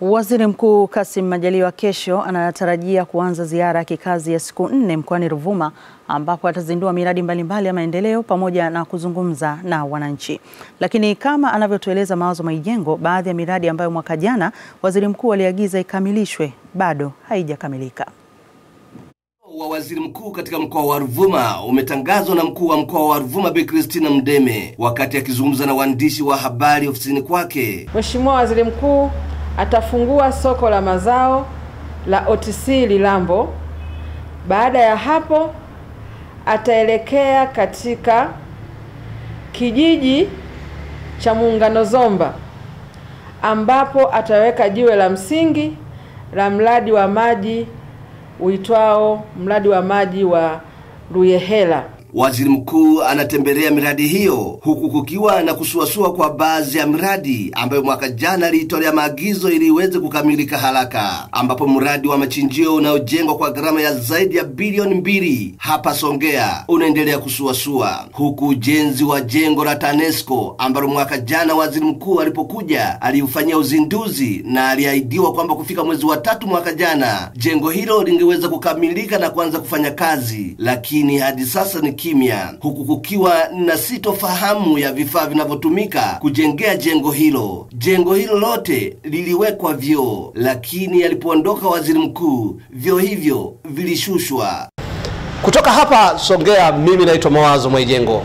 Waziri Mkuu Kassim Majaliwa kesho anatarajia kuanza ziara ya kikazi ya siku nne mkoani Ruvuma ambapo atazindua miradi mbalimbali ya maendeleo pamoja na kuzungumza na wananchi. Lakini kama anavyotueleza Mawazo Maijengo, baadhi ya miradi ambayo mwaka jana waziri mkuu aliagiza ikamilishwe bado haijakamilika. wa waziri mkuu katika mkoa wa Ruvuma umetangazwa na mkuu wa mkoa wa Ruvuma Bi Christina Mdeme wakati akizungumza na waandishi wa habari ofisini kwake. Mheshimiwa Waziri Mkuu atafungua soko la mazao la OTC Lilambo. Baada ya hapo ataelekea katika kijiji cha Muungano Zomba ambapo ataweka jiwe la msingi la mradi wa maji uitwao mradi wa maji wa Luyehela. Waziri mkuu anatembelea miradi hiyo huku kukiwa na kusuasua kwa baadhi ya miradi ambayo mwaka jana aliitolea maagizo ili iweze kukamilika haraka, ambapo mradi wa machinjio unaojengwa kwa gharama ya zaidi ya bilioni mbili hapa Songea unaendelea kusuasua, huku ujenzi wa jengo la TANESCO ambalo mwaka jana waziri mkuu alipokuja aliufanyia uzinduzi na aliahidiwa kwamba kufika mwezi wa tatu mwaka jana jengo hilo lingeweza kukamilika na kuanza kufanya kazi, lakini hadi sasa ni kimya, huku kukiwa na sitofahamu ya vifaa vinavyotumika kujengea jengo hilo. Jengo hilo lote liliwekwa vyoo, lakini alipoondoka waziri mkuu vyoo hivyo vilishushwa. Kutoka hapa Songea, mimi naitwa Mawazo Mwaijengo.